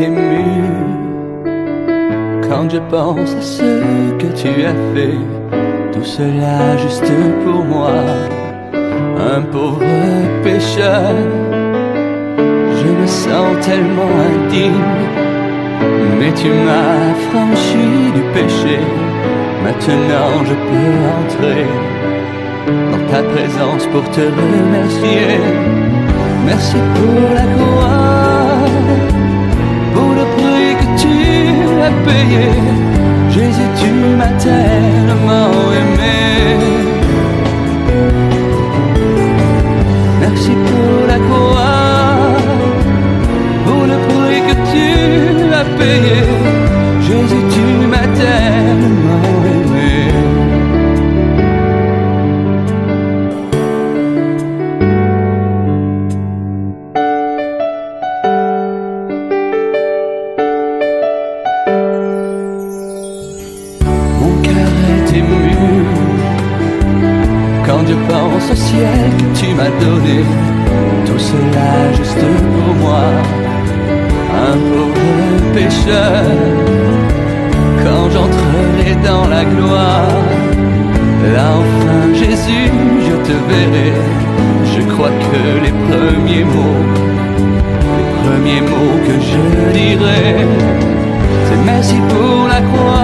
ému quand je pense à ce que tu as fait. Tout cela juste pour moi, un pauvre pécheur. Je me sens tellement indigne, mais tu m'as franchi du péché. Maintenant je peux entrer dans ta présence pour te remercier. Merci pour la croix, payé. Jésus, tu m'as tellement aimé. Quand je pense au ciel que tu m'as donné. Tout cela juste pour moi, un pauvre pécheur. Quand j'entrerai dans la gloire, là enfin Jésus, je te verrai. Je crois que les premiers mots, les premiers mots que je dirai, c'est merci pour la croix,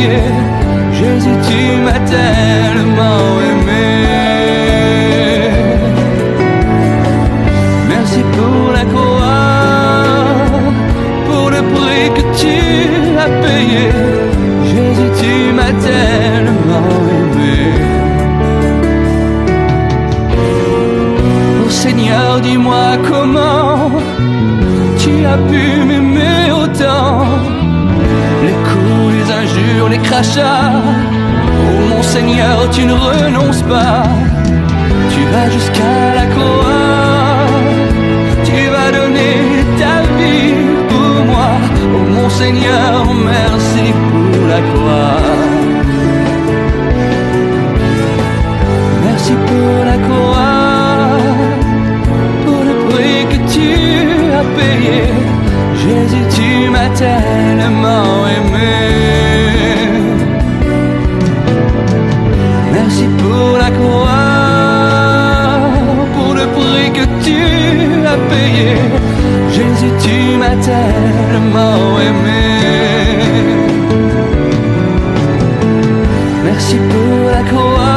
Jésus, tu m'as tellement aimé. Merci pour la croix, pour le prix que tu as payé. Jésus, tu m'as tellement aimé. Oh Seigneur, dis-moi comment tu as pu m'aimer autant. Oh mon Seigneur, tu ne renonces pas. Tu vas jusqu'à la croix. Tu vas donner ta vie pour moi. Oh mon Seigneur, merci pour la croix. Merci pour la croix, pour le prix que tu as payé. Jésus, tu m'as tellement aimé. Jésus, tu m'as tellement aimé. Merci pour la croix.